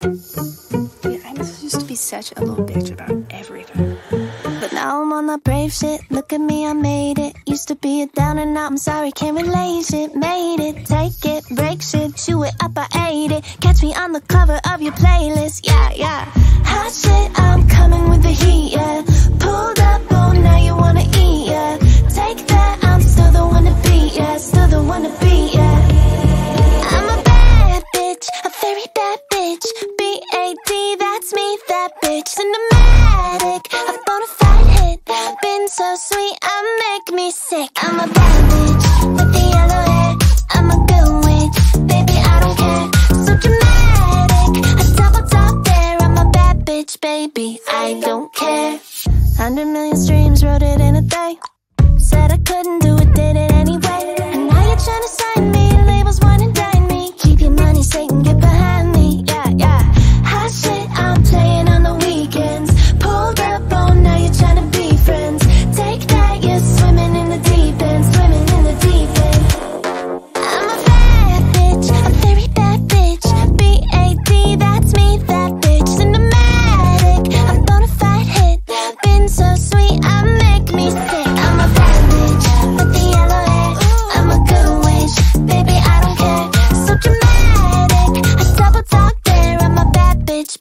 I used to be such a little bitch about everything. But now I'm on that brave shit. Look at me, I made it. Used to be a down and out. I'm sorry, can't relate shit. Made it, take it, break shit, chew it up, I ate it. Catch me on the cover of your playlist. Yeah, yeah. Hot shit, B A D, that's me, that bitch. Cinematic, a bona fide hit. Been so sweet, I make me sick. I'm a bad bitch with the yellow hair. I'm a good witch, baby, I don't care. So dramatic, a double top there. I'm a bad bitch, baby, I don't care. Hundred million streams, wrote it in a day.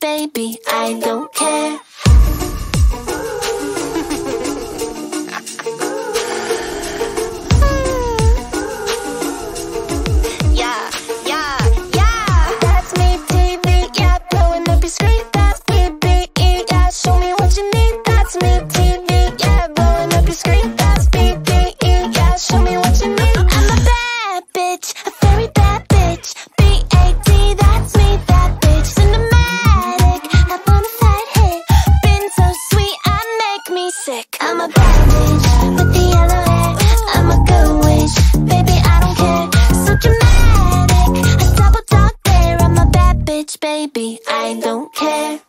Baby, I don't care. I'm a bad bitch with the yellow hair. I'm a good witch, baby, I don't care. So dramatic, a double. I'm a bad bitch, baby, I don't care.